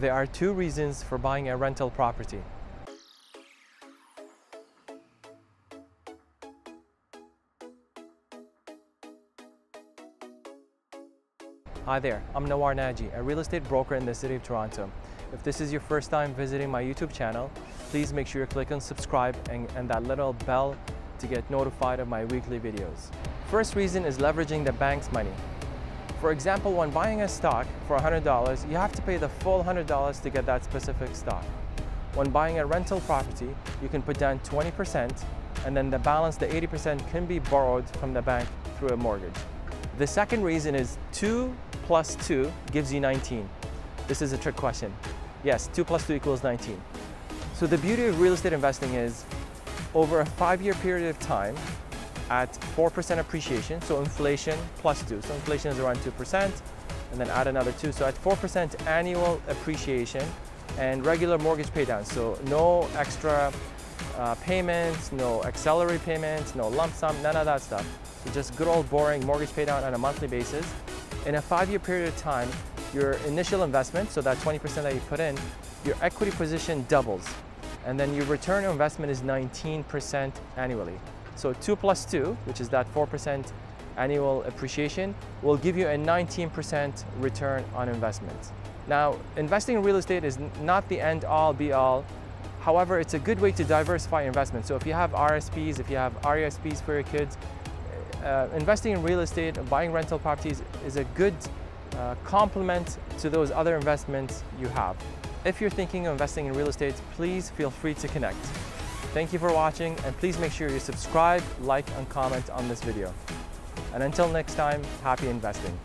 there are two reasons for buying a rental property. Hi there, I'm Nawar Naji, a real estate broker in the city of Toronto. If this is your first time visiting my YouTube channel, please make sure you click on subscribe and, and that little bell to get notified of my weekly videos. First reason is leveraging the bank's money. For example, when buying a stock for $100, you have to pay the full $100 to get that specific stock. When buying a rental property, you can put down 20% and then the balance, the 80% can be borrowed from the bank through a mortgage. The second reason is 2 plus 2 gives you 19. This is a trick question. Yes, 2 plus 2 equals 19. So the beauty of real estate investing is over a five-year period of time at 4% appreciation, so inflation plus 2. So inflation is around 2%, and then add another 2. So at 4% annual appreciation and regular mortgage paydown. So no extra uh, payments, no accelerated payments, no lump sum, none of that stuff. So just good old boring mortgage paydown on a monthly basis. In a five-year period of time, your initial investment, so that 20% that you put in, your equity position doubles. And then your return on investment is 19% annually. So 2 plus 2, which is that 4% annual appreciation, will give you a 19% return on investment. Now, investing in real estate is not the end all be all. However, it's a good way to diversify investment. So if you have RSPs, if you have RESPs for your kids, uh, investing in real estate, buying rental properties is a good uh, complement to those other investments you have. If you're thinking of investing in real estate, please feel free to connect. Thank you for watching and please make sure you subscribe, like and comment on this video. And until next time, happy investing.